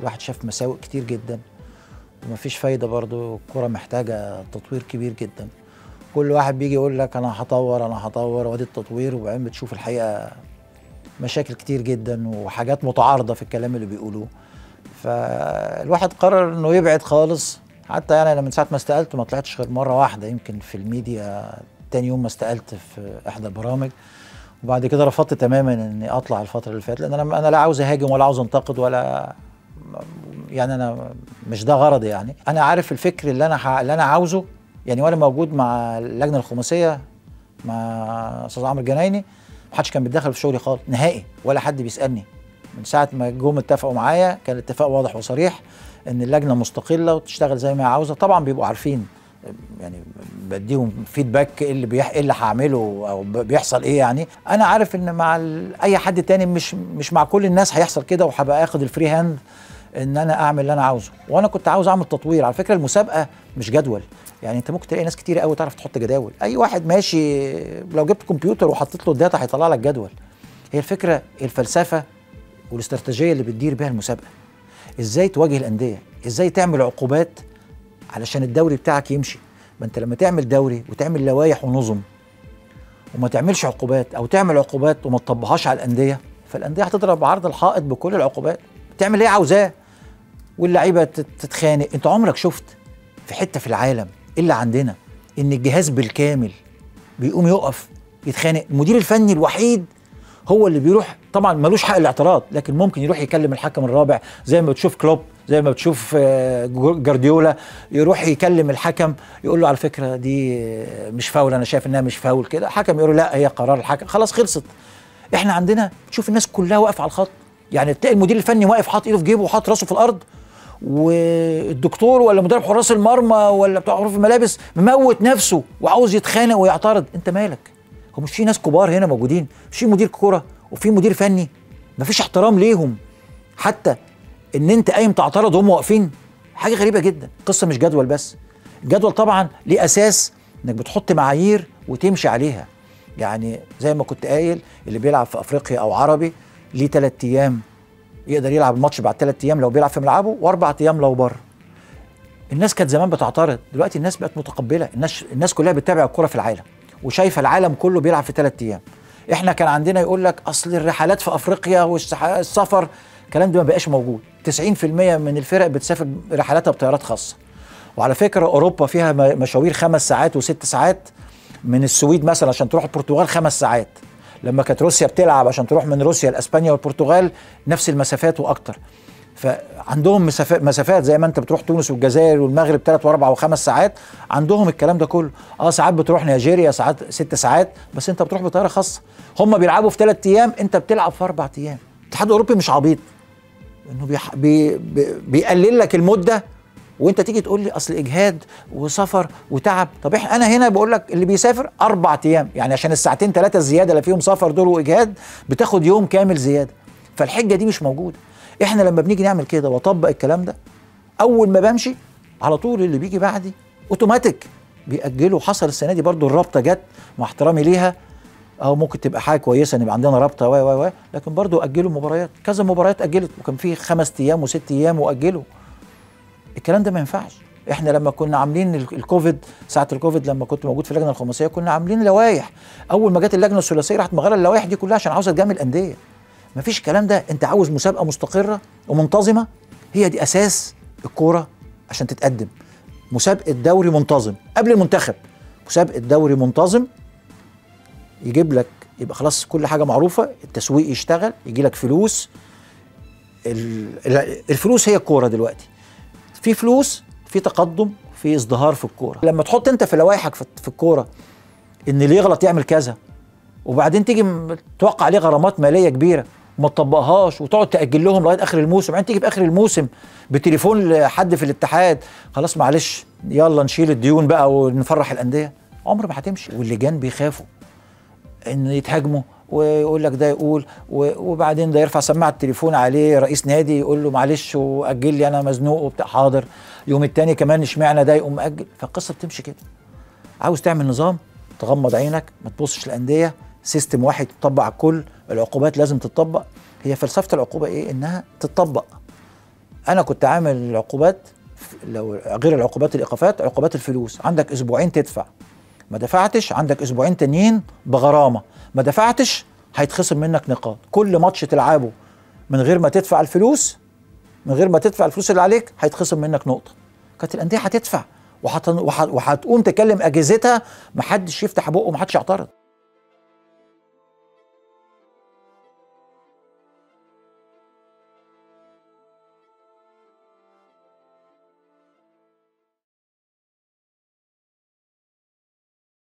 الواحد شاف مساوئ كتير جدا. ومفيش فايدة برضو الكوره محتاجة تطوير كبير جدا. كل واحد بيجي يقول لك أنا هطور أنا هطور وأدي التطوير وبعدين بتشوف الحقيقة مشاكل كتير جدا وحاجات متعارضة في الكلام اللي بيقولوه. فالواحد قرر إنه يبعد خالص. حتى يعني أنا من ساعة ما استقلت ما طلعتش غير مرة واحدة. يمكن في الميديا تاني يوم ما استقلت في إحدى البرامج. وبعد كده رفضت تماما إني أطلع الفترة اللي فاتت لأن أنا أنا لا عاوز أهاجم ولا عاوز أنتقد ولا يعني أنا مش ده غرضي يعني أنا عارف الفكر اللي أنا. اللي أنا عاوزه يعني وأنا موجود مع اللجنة الخماسية مع أستاذ عمرو الجنايني محدش كان بيتدخل في شغلي خالص نهائي ولا حد بيسألني من ساعة ما جم اتفقوا معايا كان الاتفاق واضح وصريح إن اللجنة مستقلة وتشتغل زي ما هي عاوزة طبعا بيبقوا عارفين يعني بديهم فيدباك إيه اللي بيح... إيه اللي هعمله أو بيحصل إيه يعني أنا عارف إن مع. أي حد تاني مش مش مع كل الناس هيحصل كده وهبقى آخد ال free hand إن أنا أعمل اللي أنا عاوزه. وأنا كنت عاوز أعمل تطوير. على فكرة المسابقة مش جدول. يعني أنت ممكن تلاقي ناس كتير قوي تعرف تحط جداول. أي واحد ماشي لو جبت كمبيوتر وحطيت له ال data هيطلع لك جدول. هي الفكرة الفلسفة والاستراتيجية اللي بتدير بيها المسابقة. إزاي تواجه الأندية؟ إزاي تعمل عقوبات علشان الدوري بتاعك يمشي؟ ما أنت لما تعمل دوري وتعمل لوائح ونظم وما تعملش عقوبات أو تعمل عقوبات وما تطبقهاش على الأندية فالأندية هتضرب عرض الحائط بكل العقوبات. تعمل إيه عاوزاه. واللعيبة تتخانق. انت عمرك شفت في حتة في العالم إلا عندنا إن الجهاز بالكامل بيقوم يقف يتخانق؟ المدير الفني الوحيد هو اللي بيروح طبعا ملوش حق الاعتراض لكن ممكن يروح يكلم الحكم الرابع زي ما بتشوف كلوب زي ما بتشوف جارديولا يروح يكلم الحكم يقول له على فكرة دي مش فاول أنا شايف إنها مش فاول كده. الحكم يقول له لا هي قرار الحكم. خلاص خلصت. إحنا عندنا تشوف الناس كلها واقفة على الخط. يعني تلاقي المدير الفني واقف حاطط إيده في جيبه وحاطط راسه في الأرض والدكتور ولا مدرب حراس المرمى ولا بتاع حروف الملابس مموت نفسه وعاوز يتخانق ويعترض. انت مالك؟ هو مش في ناس كبار هنا موجودين. مش في مدير كورة وفي مدير فني. مفيش احترام ليهم. حتى ان انت قايم تعترض وهم واقفين حاجة غريبة جدا. القصة مش جدول بس. الجدول طبعا ليه أساس إنك بتحط معايير وتمشي عليها. يعني زي ما كنت قايل اللي بيلعب في أفريقيا أو عربي ليه ثلاث أيام. يقدر يلعب الماتش بعد ثلاث أيام لو بيلعب في ملعبه وأربع أيام لو بره. الناس كانت زمان بتعترض دلوقتي الناس بقت متقبلة. الناس الناس كلها بتتابع الكرة في العالم وشايفة العالم كله بيلعب في ثلاث أيام. إحنا كان عندنا يقول لك أصل الرحلات في أفريقيا والسفر الكلام ده ما بقاش موجود. 90% من الفرق بتسافر رحلاتها بطيارات خاصة. وعلى فكرة أوروبا فيها مشاوير خمس ساعات وست ساعات من السويد مثلا عشان تروح البرتغال خمس ساعات. لما كانت روسيا بتلعب عشان تروح من روسيا لإسبانيا والبرتغال نفس المسافات وأكتر. فعندهم مسافات زي ما أنت بتروح تونس والجزائر والمغرب ثلاث وأربع وخمس ساعات عندهم الكلام ده كله. آه ساعات بتروح نيجيريا ساعات ست ساعات بس أنت بتروح بطيارة خاصة. هم بيلعبوا في ثلاث أيام أنت بتلعب في أربع أيام. الاتحاد الأوروبي مش عبيط. إنه. بي... بي... بيقلل لك المدة وانت تيجي تقول لي اصل اجهاد وسفر وتعب. طب إحنا أنا هنا بقول لك اللي بيسافر أربع أيام يعني عشان الساعتين ثلاثة الزياده اللي فيهم سفر دول واجهاد بتاخد يوم كامل زيادة. فالحجة دي مش موجودة. إحنا لما بنيجي نعمل كده وأطبق الكلام ده أول ما بمشي على طول اللي بيجي بعدي اوتوماتيك بيأجلوا حصل السنة دي برضو الرابطة جت مع احترامي ليها. أو ممكن تبقى حاجة كويسة ان يبقى عندنا رابطة و و و لكن برضو اجلوا مباريات. كذا مباريات أجلت وكان في خمس أيام وست أيام واجلوا الكلام ده ما ينفعش. إحنا لما كنا عاملين الكوفيد ساعة الكوفيد لما كنت موجود في اللجنة الخماسية كنا عاملين لوائح. أول ما جت اللجنة الثلاثية راحت مغيرة اللوائح دي كلها عشان عاوزة تجامل الأندية. مفيش الكلام ده. أنت عاوز مسابقة مستقرة ومنتظمة؟ هي دي أساس الكورة عشان تتقدم. مسابقة دوري منتظم قبل المنتخب. مسابقة دوري منتظم يجيب لك يبقى خلاص كل حاجة معروفة التسويق يشتغل يجي لك فلوس. الفلوس هي الكورة دلوقتي. في فلوس في تقدم في ازدهار في الكورة. لما تحط انت في لوائحك في الكورة إن اللي يغلط يعمل كذا وبعدين تيجي توقع عليه غرامات مالية كبيرة وما تطبقهاش وتقعد تأجل لهم لغاية آخر الموسم بعدين تيجي في آخر الموسم بتليفون لحد في الاتحاد خلاص معلش يلا نشيل الديون بقى ونفرح الأندية. عمر ما هتمشي. واللجان بيخافوا إن يتهاجموا ويقول لك ده يقول وبعدين ده يرفع سماعة التليفون عليه رئيس نادي يقول له معلش وأجل لي أنا مزنوق وبتاع حاضر. يوم التاني كمان اشمعنى ده يقوم مأجل؟ فالقصة بتمشي كده. عاوز تعمل نظام؟ تغمض عينك ما تبصش الانديه سيستم واحد تطبق على الكل العقوبات لازم تطبق هي فلسفة العقوبة إيه؟ إنها تطبق أنا كنت عامل العقوبات لو غير العقوبات الإيقافات عقوبات الفلوس. عندك أسبوعين تدفع. ما دفعتش عندك أسبوعين تانيين بغرامة. ما دفعتش هيتخصم منك نقاط. كل ماتش تلعبه من غير ما تدفع الفلوس من غير ما تدفع الفلوس اللي عليك هيتخصم منك نقطة. كانت الأندية هتدفع وهت- وهت- وهتقوم تكلم أجهزتها محدش يفتح بقه محدش يعترض.